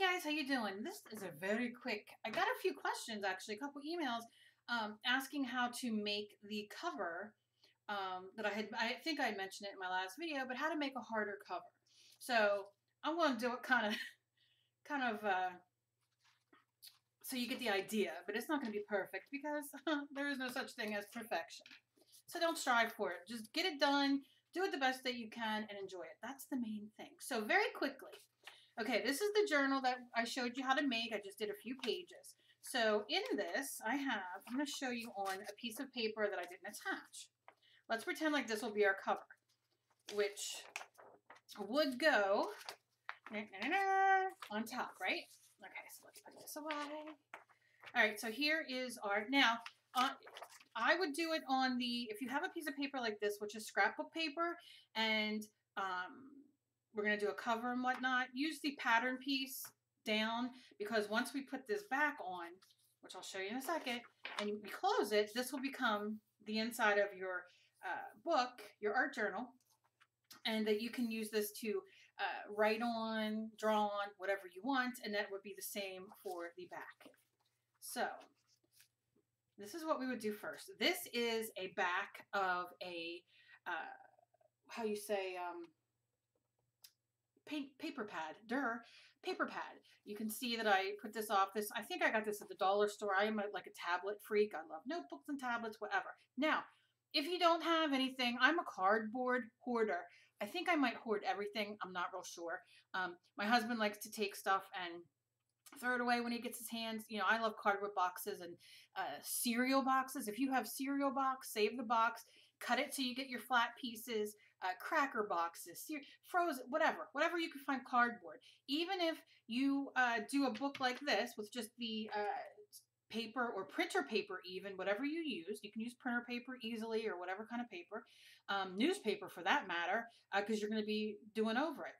guys, how you doing? This is a very quick. I got a few questions actually, a couple emails um, asking how to make the cover um, that I had. I think I mentioned it in my last video, but how to make a harder cover. So I'm going to do it kind of, kind of, uh, so you get the idea. But it's not going to be perfect because there is no such thing as perfection. So don't strive for it. Just get it done. Do it the best that you can and enjoy it. That's the main thing. So very quickly, Okay, this is the journal that I showed you how to make. I just did a few pages. So in this, I have, I'm going to show you on a piece of paper that I didn't attach. Let's pretend like this will be our cover, which would go on top, right? Okay, so let's put this away. All right, so here is our, now, uh, I would do it on the, if you have a piece of paper like this, which is scrapbook paper, and um, we're going to do a cover and whatnot. Use the pattern piece down because once we put this back on, which I'll show you in a second, and we close it, this will become the inside of your uh, book, your art journal, and that you can use this to uh, write on, draw on, whatever you want, and that would be the same for the back. So, this is what we would do first. This is a back of a, uh, how you say, um, paper pad, der, paper pad. You can see that I put this off this. I think I got this at the dollar store. I am a, like a tablet freak. I love notebooks and tablets, whatever. Now, if you don't have anything, I'm a cardboard hoarder. I think I might hoard everything. I'm not real sure. Um, my husband likes to take stuff and throw it away when he gets his hands. You know, I love cardboard boxes and uh, cereal boxes. If you have cereal box, save the box, cut it so you get your flat pieces uh, cracker boxes, frozen, whatever, whatever you can find cardboard. Even if you uh, do a book like this with just the uh, paper or printer paper, even whatever you use, you can use printer paper easily or whatever kind of paper, um, newspaper for that matter, because uh, you're going to be doing over it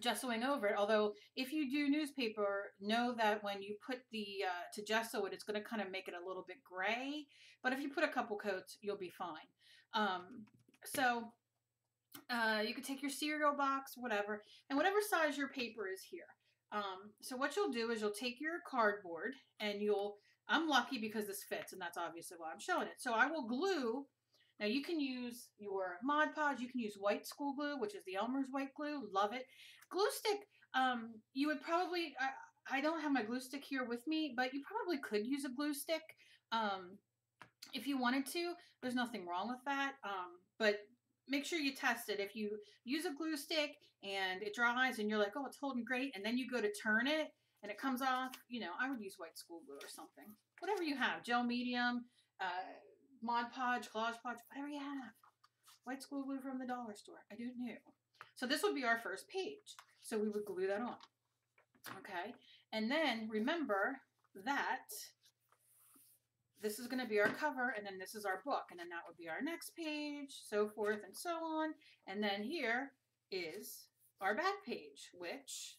gessoing over it. Although if you do newspaper, know that when you put the uh, to gesso it, it's going to kind of make it a little bit gray. But if you put a couple coats, you'll be fine. Um, so uh, you could take your cereal box, whatever, and whatever size your paper is here. Um, so what you'll do is you'll take your cardboard and you'll, I'm lucky because this fits and that's obviously why I'm showing it. So I will glue, now you can use your Mod Podge, you can use white school glue, which is the Elmer's white glue, love it. Glue stick, um, you would probably, I, I don't have my glue stick here with me, but you probably could use a glue stick um, if you wanted to. There's nothing wrong with that. Um, but make sure you test it. If you use a glue stick and it dries and you're like, oh, it's holding great, and then you go to turn it and it comes off, you know, I would use white school glue or something. Whatever you have, gel medium, uh, Mod Podge, Collage Podge, whatever you have. White school glue from the dollar store. I do new. So this would be our first page. So we would glue that on. Okay. And then remember that this is going to be our cover, and then this is our book, and then that would be our next page, so forth and so on. And then here is our back page, which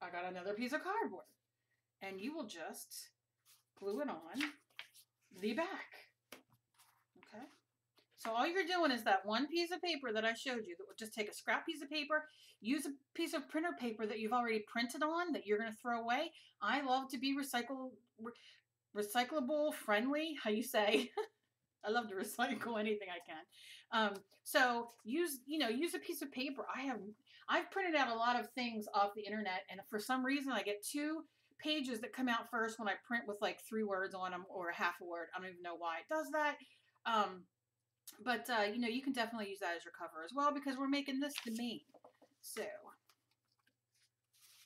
I got another piece of cardboard. And you will just glue it on the back. Okay? So all you're doing is that one piece of paper that I showed you that would just take a scrap piece of paper, use a piece of printer paper that you've already printed on that you're going to throw away. I love to be recycle, recyclable friendly, how you say. I love to recycle anything I can. Um, so use, you know, use a piece of paper. I have, I've printed out a lot of things off the internet, and for some reason, I get two pages that come out first when I print with like three words on them or a half a word. I don't even know why it does that. Um, but uh, you know, you can definitely use that as your cover as well because we're making this the main. So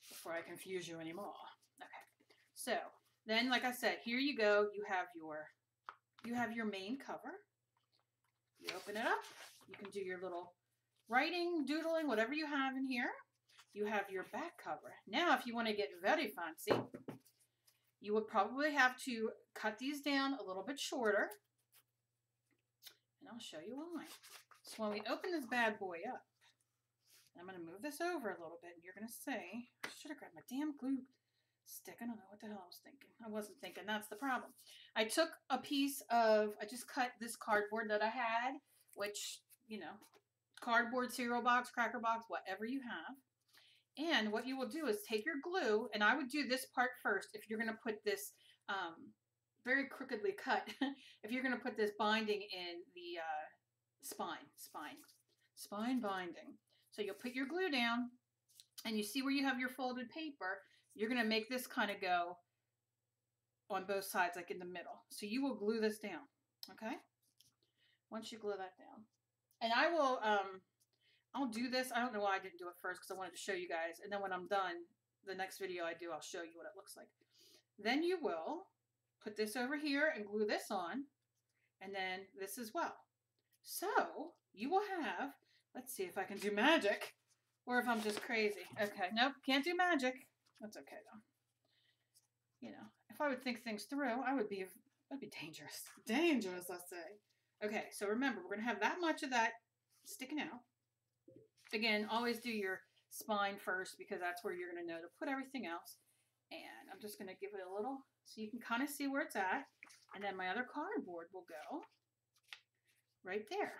before I confuse you anymore. Okay. So then, like I said, here you go. You have your you have your main cover. You open it up. You can do your little writing, doodling, whatever you have in here. You have your back cover. Now, if you want to get very fancy, you would probably have to cut these down a little bit shorter. And I'll show you why. So when we open this bad boy up, I'm going to move this over a little bit, and you're going to say, I should have grabbed my damn glue stick. I don't know what the hell I was thinking. I wasn't thinking. That's the problem. I took a piece of, I just cut this cardboard that I had, which, you know, cardboard, cereal box, cracker box, whatever you have. And what you will do is take your glue, and I would do this part first if you're going to put this um, very crookedly cut, if you're going to put this binding in the uh, spine, spine, spine binding. So you'll put your glue down, and you see where you have your folded paper, you're going to make this kind of go on both sides, like in the middle. So you will glue this down, okay? Once you glue that down. And I will, um, I'll do this. I don't know why I didn't do it first because I wanted to show you guys. And then when I'm done, the next video I do, I'll show you what it looks like. Then you will put this over here and glue this on. And then this as well. So you will have, let's see if I can do magic or if I'm just crazy. Okay, nope, can't do magic. That's okay though. You know, if I would think things through, I would be, that'd be dangerous. Dangerous, I say. Okay, so remember, we're to have that much of that sticking out. Again, always do your spine first because that's where you're to know to put everything else. And I'm just to give it a little so you can kind of see where it's at. And then my other cardboard will go right there.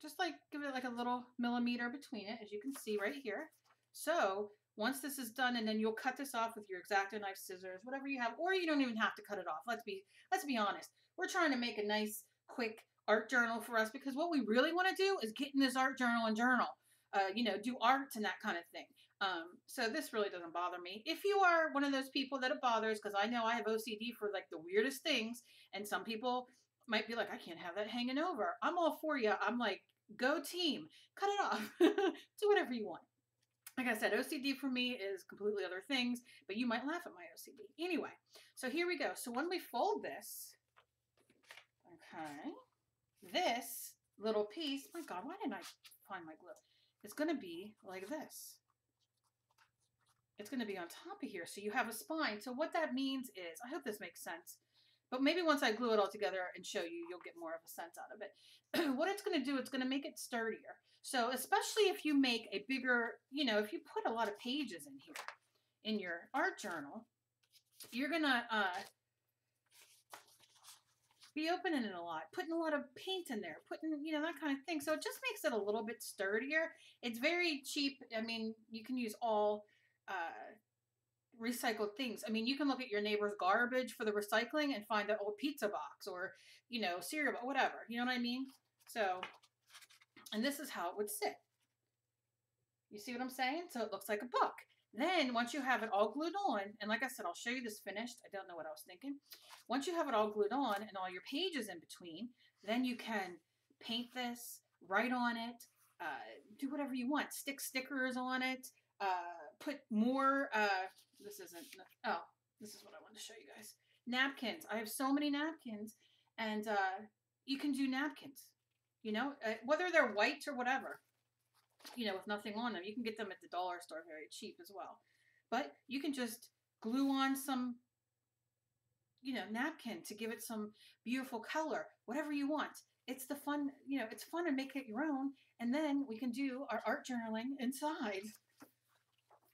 Just like give it like a little millimeter between it, as you can see right here. So once this is done, and then you'll cut this off with your X-Acto knife, scissors, whatever you have, or you don't even have to cut it off. Let's be let's be honest. We're trying to make a nice quick art journal for us because what we really want to do is get in this art journal and journal. Uh, you know, do art and that kind of thing. Um, so this really doesn't bother me. If you are one of those people that it bothers, because I know I have OCD for like the weirdest things, and some people might be like, I can't have that hanging over. I'm all for you. I'm like, go team, cut it off, do whatever you want. Like I said, OCD for me is completely other things, but you might laugh at my OCD. Anyway, so here we go. So when we fold this, okay, this little piece, my God, why didn't I find my glue? It's going to be like this. It's going to be on top of here. So you have a spine. So what that means is, I hope this makes sense, but maybe once I glue it all together and show you, you'll get more of a sense out of it. what it's going to do, it's going to make it sturdier. So especially if you make a bigger, you know, if you put a lot of pages in here, in your art journal, you're going to uh, be opening it a lot, putting a lot of paint in there, putting, you know, that kind of thing. So it just makes it a little bit sturdier. It's very cheap. I mean, you can use all uh, recycled things. I mean, you can look at your neighbor's garbage for the recycling and find an old pizza box or, you know, cereal, or whatever. You know what I mean? So, and this is how it would sit. You see what I'm saying? So it looks like a book. Then once you have it all glued on, and like I said, I'll show you this finished. I don't know what I was thinking. Once you have it all glued on and all your pages in between, then you can paint this, write on it, uh, do whatever you want. Stick stickers on it, uh, put more, uh, this isn't, oh, this is what I wanted to show you guys. Napkins. I have so many napkins, and uh, you can do napkins, you know, uh, whether they're white or whatever you know, with nothing on them. You can get them at the dollar store very cheap as well. But you can just glue on some, you know, napkin to give it some beautiful color, whatever you want. It's the fun, you know, it's fun to make it your own. And then we can do our art journaling inside.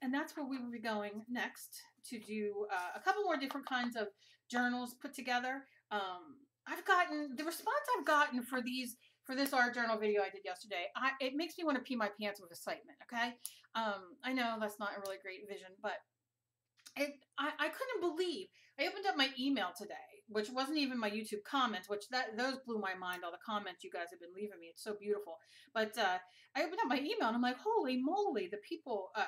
And that's where we will be going next to do uh, a couple more different kinds of journals put together. Um, I've gotten the response I've gotten for these for this art journal video I did yesterday, I, it makes me want to pee my pants with excitement. Okay, um, I know that's not a really great vision, but it I, I couldn't believe I opened up my email today, which wasn't even my YouTube comments, which that those blew my mind. All the comments you guys have been leaving me, it's so beautiful. But uh, I opened up my email and I'm like, holy moly, the people uh,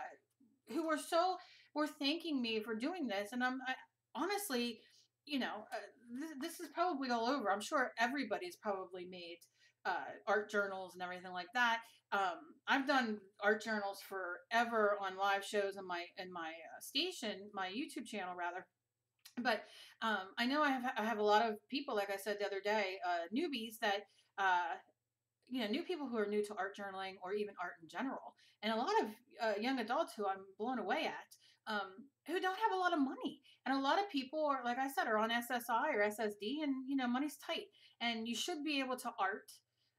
who were so were thanking me for doing this, and I'm I, honestly, you know, uh, th- this is probably all over. I'm sure everybody's probably made uh, art journals and everything like that. Um, I've done art journals forever on live shows in my in my uh, station, my YouTube channel rather. But um, I know I have I have a lot of people, like I said the other day, uh, newbies that uh, you know new people who are new to art journaling or even art in general, and a lot of uh, young adults who I'm blown away at. Um, who don't have a lot of money. And a lot of people are, like I said, are on SSI or SSD and, you know, money's tight. And you should be able to art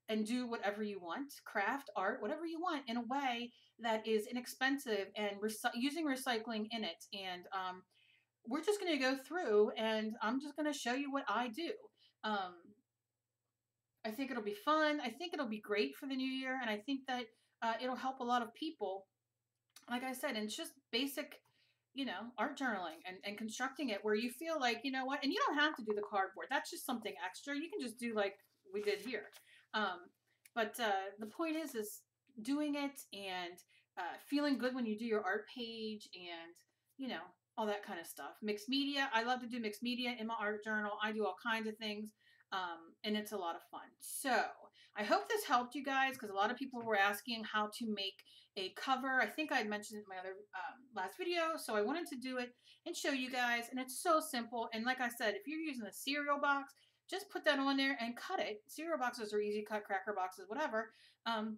and do whatever you want, craft, art, whatever you want in a way that is inexpensive and using recycling in it. And um, we're just going to go through and I'm just going to show you what I do. Um, I think it'll be fun. I think it'll be great for the new year. And I think that uh, it'll help a lot of people like I said, and it's just basic, you know, art journaling and, and constructing it where you feel like, you know what, and you don't have to do the cardboard. That's just something extra. You can just do like we did here. Um, but uh, the point is, is doing it and uh, feeling good when you do your art page and, you know, all that kind of stuff. Mixed media. I love to do mixed media in my art journal. I do all kinds of things. Um, and it's a lot of fun. So I hope this helped you guys because a lot of people were asking how to make a cover. I think I mentioned it in my other um, last video, so I wanted to do it and show you guys. And it's so simple. And like I said, if you're using a cereal box, just put that on there and cut it. Cereal boxes are easy cut, cracker boxes, whatever. Um,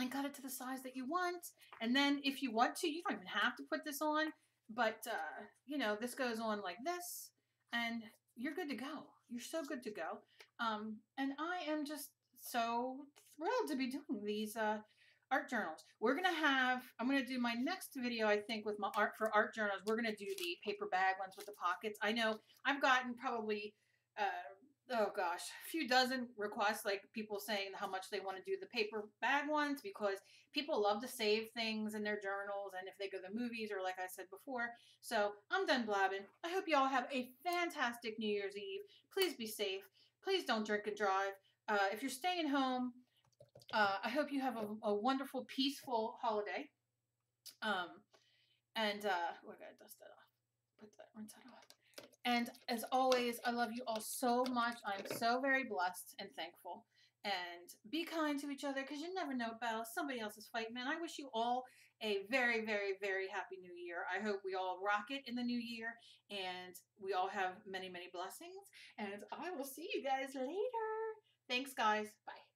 and cut it to the size that you want. And then if you want to, you don't even have to put this on, but uh, you know, this goes on like this and you're good to go. You're so good to go. Um, and I am just so thrilled to be doing these uh, art journals. We're going to have, I'm going to do my next video, I think, with my art for art journals. We're going to do the paper bag ones with the pockets. I know I've gotten probably, uh, oh gosh, a few dozen requests, like people saying how much they want to do the paper bag ones because people love to save things in their journals and if they go to the movies or like I said before. So I'm done blabbing. I hope you all have a fantastic New Year's Eve. Please be safe. Please don't drink and drive. Uh, if you're staying home, uh, I hope you have a, a wonderful, peaceful holiday. Um, and uh, we're gonna dust that off. Put that, rinse that off. And as always, I love you all so much. I'm so very blessed and thankful. And be kind to each other because you never know about somebody else's fight, man. I wish you all a very, very, very happy new year. I hope we all rock it in the new year and we all have many, many blessings. And I will see you guys later. Thanks, guys. Bye.